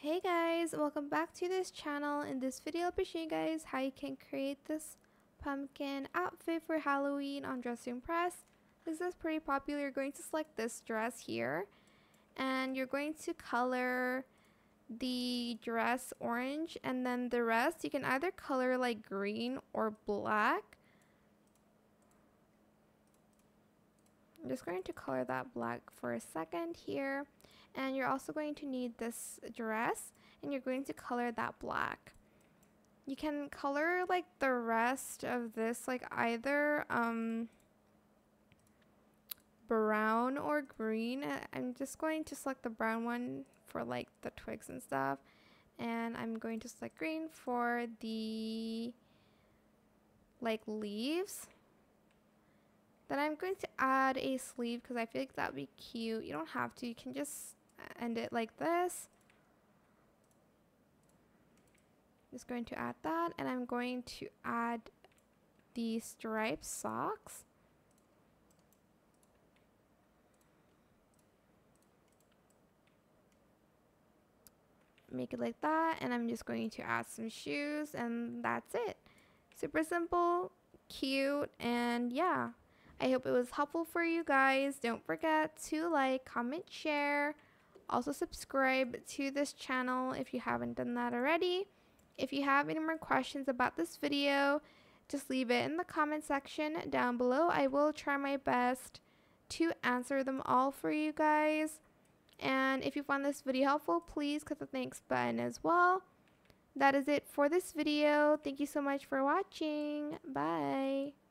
Hey guys, welcome back to this channel. In this video, I'll be showing you guys how you can create this pumpkin outfit for Halloween on Dress Press. This is pretty popular. You're going to select this dress here and you're going to color the dress orange and then the rest you can either color like green or black. I'm just going to color that black for a second here and you're also going to need this dress and you're going to color that black. You can color like the rest of this like either um brown or green. I'm just going to select the brown one for like the twigs and stuff and I'm going to select green for the like leaves. Then I'm going to add a sleeve because I feel like that would be cute. You don't have to. You can just end it like this. Just going to add that and I'm going to add the striped socks. Make it like that and I'm just going to add some shoes and that's it. Super simple, cute, and yeah. I hope it was helpful for you guys. Don't forget to like, comment, share. Also subscribe to this channel if you haven't done that already. If you have any more questions about this video, just leave it in the comment section down below. I will try my best to answer them all for you guys. And if you found this video helpful, please click the thanks button as well. That is it for this video. Thank you so much for watching. Bye.